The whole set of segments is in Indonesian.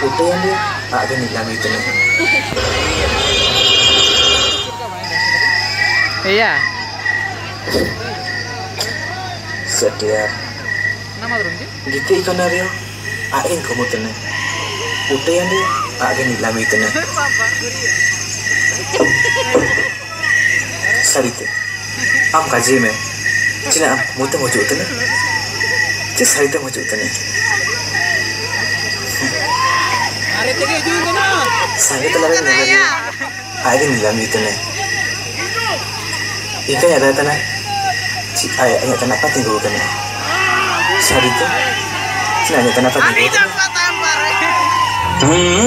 dia. Tak gini yang itu nih iya. Setiap. Nama turun gitu ikan dari aing ah, kamu tenang. Itu yang dia tak ini yang itu nih sarite am kaji me cina am mutu mau jutu tenang. Cina sarite mau jutu tenang. gitu lah ini ah, lagi ada nilam gitu nih itu ah, ya ternyata nih si ayah ya kenapa tinggal bukan ya? nih itu. Kenapa tinggal Mm-hmm.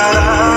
da